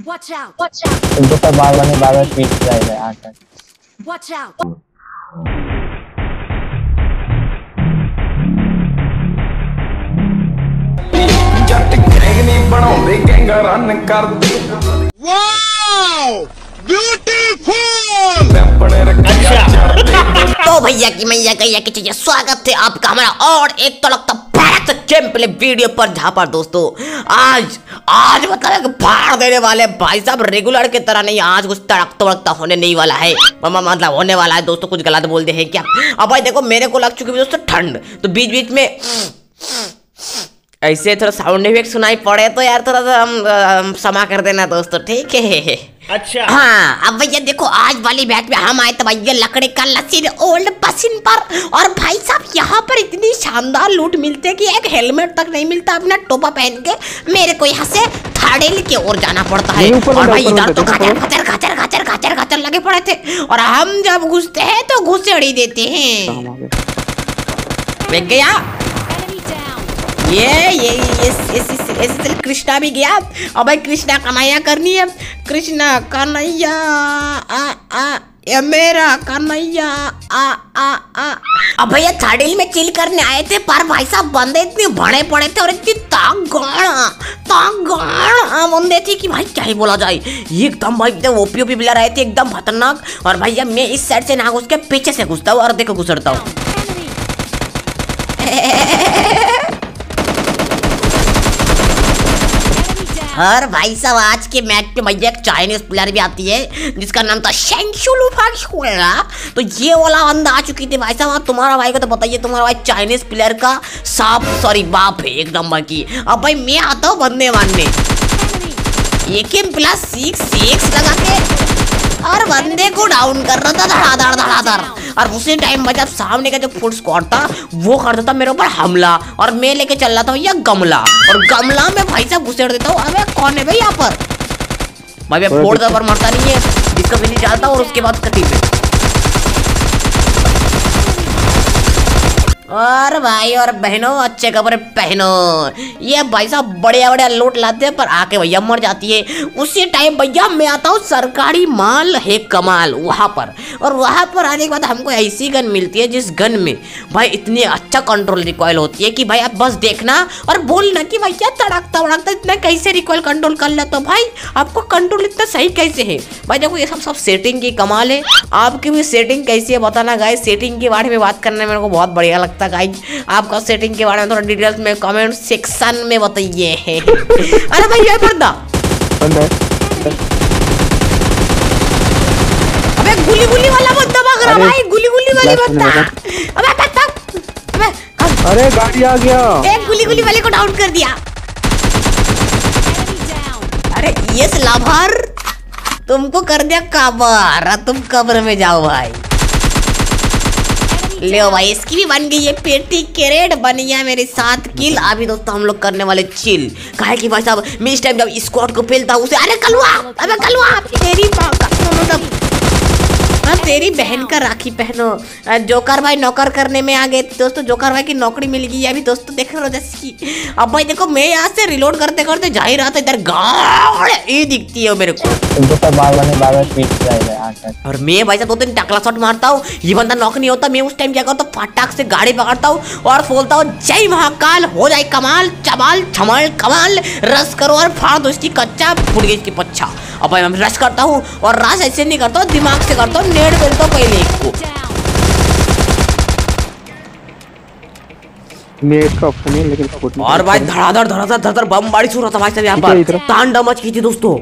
Watch out! Watch out! तुमको तो बार बार बार बार पीट जाएगा आकर Watch out! ਜੱਟ ਗੈਂਗ ਨਹੀਂ ਬਣਾਉਂਦੇ ਗੈਂਗਾ ਰਨ ਕਰਦੇ वाओ ब्यूटीफुल ਆਪਣੇ ਰੱਖਿਆ ਚੜਦੇ तो भैया की मैया कैया की चीजें स्वागत है आपका हमारा और एक तड़कता भड़कता गेम प्ले वीडियो पर जहाँ पर दोस्तों आज आज मतलब एक फाड़ देने वाले भाई साहब रेगुलर की तरह नहीं आज कुछ तड़क तड़कता होने नहीं वाला है। मामा मतलब होने वाला है दोस्तों कुछ गलत बोल दे हैं क्या? अब भाई देखो मेरे को लग चुकी है दोस्तों ठंड तो बीच बीच में ऐसे थोड़ा साउंड इफ़ेक्ट सुनाई पड़े तो यार थोड़ा सा हम, समा क्षमा कर देना दोस्तों ठीक है? अच्छा। हाँ अब भैया देखो आज वाली बैट में हम आए तो भैया लकड़ी का लसीन ओल्ड पसिन पर। और भाई साहब यहाँ पर इतनी शानदार लूट मिलते हैं कि एक हेलमेट तक नहीं मिलता अपना टोपा पहन के। मेरे को यहाँ से थाड़ेल की ओर जाना पड़ता है। और भाई इधर तो खचर। खचर खचर खचर खचर खचर लगे पड़े थे। और हम जब घुसते हैं तो घुसेड़ी देते हैं। गया! ये ये ये ऐसे ऐसे ऐसे कृष्णा भी गया। अब भाई कृष्णा कन्हैया करनी है। कृष्णा कन्हैया, आ आ, ये मेरा कन्हैया, आ आ आ। अब भैया थाड़ील में चिल करने आए थे, पर भाई साहब बंदे इतने बड़े पड़े थे और इतनी तागाड़ा तागाड़ा बंदे थे कि भाई क्या ही बोला जाए। एकदम भाई एकदम ओपी ओपी बिला रहे थे, एकदम खतरनाक। और भैया मैं इस साइड से ना घुस के पीछे से घुसता हूँ और देखो घुसरता हूँ। और भाई साहब, आज के मैच में भैया एक चाइनीज़ प्लेयर भी आती है, जिसका नाम था शेंगशुलू फाक्सुएला तो ये वाला बंदा आ चुकी थी भाई साहब। और तुम्हारा भाई को तो बताइए, तुम्हारा भाई चाइनीज़ प्लेयर का साफ़ सॉरी बाप है एक नंबर की। अब भाई मैं आता हूँ बंदे मारने। एक प्लस सिक्स सिक्स लगा के। और बंदे को डाउन कर रहा था, धड़ाधड़ धड़ाधड़। और उसी टाइम में जब सामने का जो फुल स्क्वाड था वो कर देता मेरे ऊपर हमला और मैं लेके चल रहा था भैया गमला। और गमला में भाई साहब घुसेड़ देता हूँ। अबे कौन है भाई यहाँ पर? भाई फोड़ मरता नहीं है जिसका भी नहीं चलता और उसके बाद कटी पे और भाई और बहनों, अच्छे कपड़े पहनो। ये भाई साहब बढ़िया बढ़िया लूट लाते हैं, पर आके भैया मर जाती है। उसी टाइम भैया मैं आता हूँ, सरकारी माल है कमाल, वहाँ पर। और वहाँ पर आने के बाद हमको ऐसी गन मिलती है, जिस गन में भाई इतनी अच्छा कंट्रोल रिकॉयल होती है कि भाई आप बस देखना और बोलना कि भैया तड़कता वड़कता इतना कैसे रिकॉयल कंट्रोल कर लेते हो भाई? आपको कंट्रोल इतना सही कैसे है? भाई देखो, ये सब सब सेटिंग की कमाल है। आपकी भी सेटिंग कैसी है, बताना गाइस सेटिंग के बारे में बात करने मेरे को बहुत बढ़िया लगता है। गाइस आपका सेटिंग के बारे में थोड़ा डिटेल्स में कमेंट सेक्शन में बताइए। अरे भाई ये है अबे गुली गुली वाला बंदा भाग रहा अरे, भाई गुली गुली वाली बंदा अबे तक अबे अरे गाड़ी आ गया। एक गुली गुली वाले को डाउन कर दिया। अरे ये लाभार तुमको कर दिया कबर तुम कब्र में जाओ भाई। ले भाई, इसकी भी बन गई है पेटी, कैरेट बन गया मेरे साथ, किल। अभी दोस्तों हम लोग करने वाले चिल। कहा कि भाई साहब, मैं इस टाइम जब स्क्वाड को फेलता हूँ, उसे अरे कलवा अबे कलवा तेरी मतलब तेरी बहन का राखी पहनो। जोकर भाई नौकर करने में आ गए। दोस्तों जोकर भाई की नौकरी मिल गई अभी। दोस्तों देख रहे हो जैसे कि अब भाई देखो मैं यहाँ से रिलोड करते करते जा ही रहा था। इधर गाड़ ये दिखती है मेरे को। और मैं भाई साहब दो तीन टकला शॉट मारता हूँ। ये बंदा नॉक नहीं होता मैं उस टाइम क्या करता हूँ? फटाक से गाड़ी पकड़ता हूँ और बोलता हूँ जय महाकाल हो जाए कमाल चमाल छमाल कमाल रस करो और फाड़ दो इसकी कच्चा फूट गई इसकी पच्छा। अब भाई मैं रश करता हूँ और रश ऐसे नहीं करता दिमाग से करता हूँ नेट मिलता हूँ पहले एक को। नहीं नेट का ऑप्शन है लेकिन और भाई धड़ाधड़ धड़ाधड़ धड़ाधड़ बम बारिश हो रहा था भाई साहब यहाँ पर। तांडव मच की थी दोस्तों।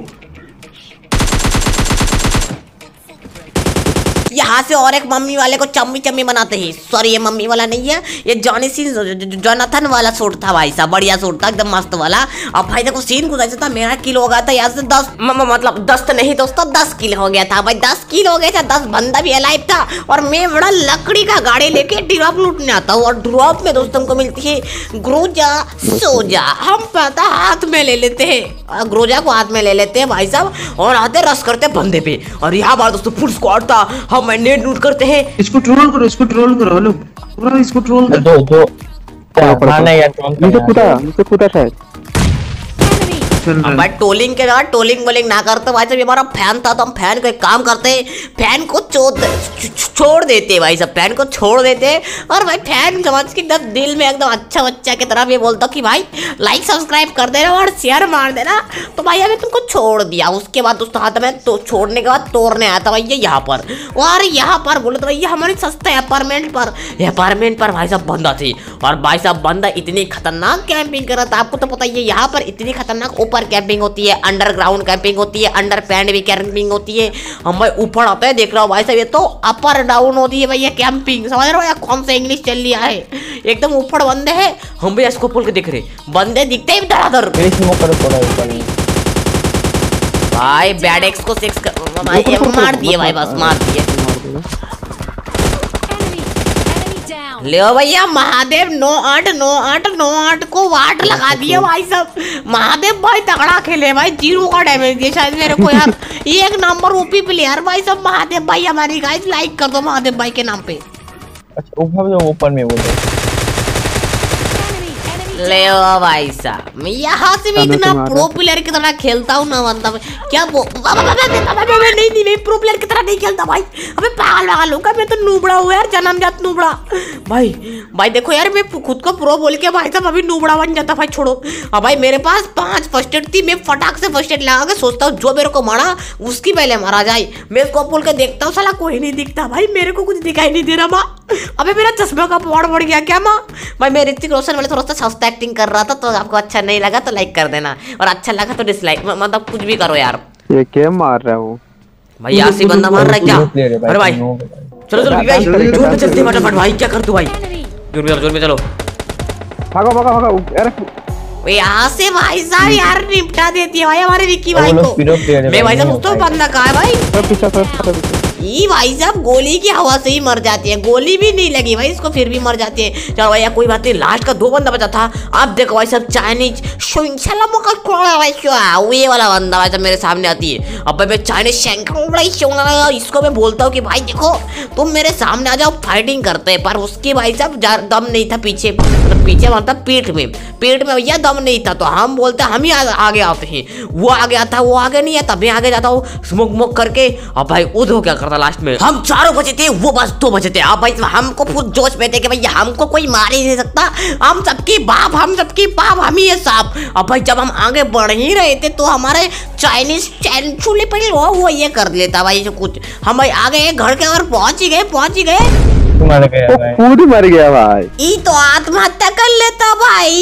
यहाँ से और एक मम्मी वाले को चम्मी चम्मी बनाते हैं। सॉरी ये मम्मी वाला नहीं है। ये जॉनी सीन जोनाथन वाला सूट था भाई साहब। बढ़िया सूट था, एकदम मस्त वाला। अब भाई देखो सीन ऐसा था मेरा किल हो गया था, यहाँ से दस मतलब दस तो नहीं दोस्तों, दस किल हो गया था। भाई दस किल हो गया था, दस बंदा भी अलाइव था। और मैं बड़ा लकड़ी का गाड़ी लेके ड्रॉप लूटने आता हूँ। और ड्रॉप में दोस्तों को मिलती है ग्रोजा सोजा हम पता हाथ में ले लेते हैं। ग्रोजा को हाथ में ले लेते हैं भाई साहब। और आते रस करते बंदे पे। और यहाँ बार दोस्तों फुल स्क्वाड था। हम नेट लूट करते हैं। इसको ट्रोल करो इसको ट्रोल करो हेलो। पूरा इसको ट्रोल करो। दो। दो पड़ा, पड़ा, नहीं यार कौन नीचे कूदा नीचे कूदा शायद। भाई टोलिंग के बाद टोलिंग बोलिंग ना करते भाई साहब हमारा फ़ैन था तो हम फ़ैन को एक काम करते फ़ैन को छोड़ देते भाई साहब फ़ैन को छोड़ देते। और भाई फ़ैन समझ के एकदम दिल में एकदम अच्छा बच्चा की तरह ये बोलता कि भाई लाइक सब्सक्राइब कर देना और शेयर मार देना। तो भाई अभी तुमको छोड़ दिया। उसके बाद दोस्तों हाथ में तो छोड़ने के बाद तोड़ने आया था भैया यहाँ पर। और यहाँ पर बोले तो भैया हमारे सस्ते अपार्टमेंट पर। अपार्टमेंट पर भाई साहब बंदा थी। और भाई साहब बंदा इतनी खतरनाक कैंपिंग कर रहा था। आपको तो पता ही है यहाँ पर इतनी खतरनाक ऊपर कैंपिंग होती है अंडरग्राउंड कैंपिंग होती है अंडर पैंड भी कैंपिंग होती है। हम भाई ऊपर आते हैं देख रहा हूँ भाई साहब ये तो अपर डाउन होती है भैया कैंपिंग समझ रहे हो या कौन सा इंग्लिश चल लिया है? एकदम ऊपर बंदे हैं। हम भी इसको पुल के दिख रहे बंदे दिखते ही धड़ाधड़ भाई बैड एक्स को सिक्स मार दिए भाई बस मार दिए. ले भैया, महादेव, नौ आठ नौ आठ नौ आठ को वाट लगा दिए भाई सब। महादेव भाई तगड़ा खेले भाई, ज़ीरो का डैमेज दिया शायद मेरे को यार। ये एक नंबर ओपी प्लेयर भाई सब, महादेव भाई हमारी गाइस लाइक कर दो महादेव भाई के नाम पे। अच्छा ऊपर में ऊपर में बोल ले ओ भाई साहब मैं यहाँ से भी इतना प्रो प्लेयर की तरह खेलता हूँ ना बनता मैं क्या अबे, नहीं नहीं मैं प्रो प्लेयर की तरह नहीं खेलता भाई अबे पागल पागल होगा मैं तो नूबड़ा हूँ यार जन्मजात नूबड़ा भाई भाई देखो यार मैं खुद को प्रो बोल के भाई साहब अभी नूबड़ा बन जाता भाई छोड़ो अब भाई मेरे पास पाँच फ़र्स्ट एड थी मैं फटाक से फ़र्स्ट एड लगा के सोचता हूँ जो मेरे को मारा उसकी पहले मारा जाए मैं इसको बोल के देखता हूँ साला कोई नहीं दिखता भाई मेरे को कुछ दिखाई नहीं दे रहा माँ अबे मेरा चश्मा का पवाड़ बढ़ गया क्या माँ भाई मैं ऋतिक रोशन वाले थोड़ा सा सस्ता एक्टिंग कर रहा था तो आपको अच्छा नहीं लगा तो लाइक कर देना। और अच्छा लगा तो डिसलाइक मतलब कुछ भी करो यार। ये क्या मार रहा है। वो भाई यहाँ से बंदा मार रहा है क्या? अरे भाई। चलो चलो भाई ज़ोर में चलो, चलते फटाफट भाई क्या कर तू भाई? ज़ोर में चलो ज़ोर में चलो। भागो भागो भागो अरे। वो यहाँ से भाई साहब यार निपटा देती है भाई हमारे विक्की भाई को। मैं भाई साहब उसको बंदा कहा है भाई। पीछे। ये भाई साहब, गोली की हवा से ही मर जाती है। गोली भी नहीं लगी भाई, इसको फिर भी मर जाती है। चलो भैया, कोई बात नहीं लास्ट का दो बंदा बचा था। अब देखो भाई साहब चाइनीज़ ये वाला बंदा भाई साहब मेरे सामने आती है। अब भाई मैं चाइनीज़ इसको मैं बोलता हूँ कि भाई देखो, तुम मेरे सामने आ जाओ फाइटिंग करते हैं। पर उसकी भाई साहब दम नहीं था पीछे। पीछे मतलब पीठ में। पीठ में भैया दम नहीं था तो हम बोलते, हम ही आगे आते हैं। वो आगे आता, वो आगे नहीं तब मैं आगे जाता हूँ स्मोक मोक करके, अब भाई उधो क्या करता लास्ट में? हम चारों बचे थे, वो बस दो बचे थे। भाई हमको पूरा जोश में थे कि भैया हमको कोई मार ही नहीं सकता। हम सबकी बाप, हम सबकी बाप, हम ही है साहब। अब भाई जब हम आगे बढ़ ही रहे थे तो हमारे चाइनीज़ चैन चूल्हे पर वो ये कर लेता भाई कुछ। हम भाई आगे घर के अगर पहुँच ही गए, पहुँच ही गए। खुद मर गया खुद मर गया भाई। ये तो आत्महत्या कर लेता भाई।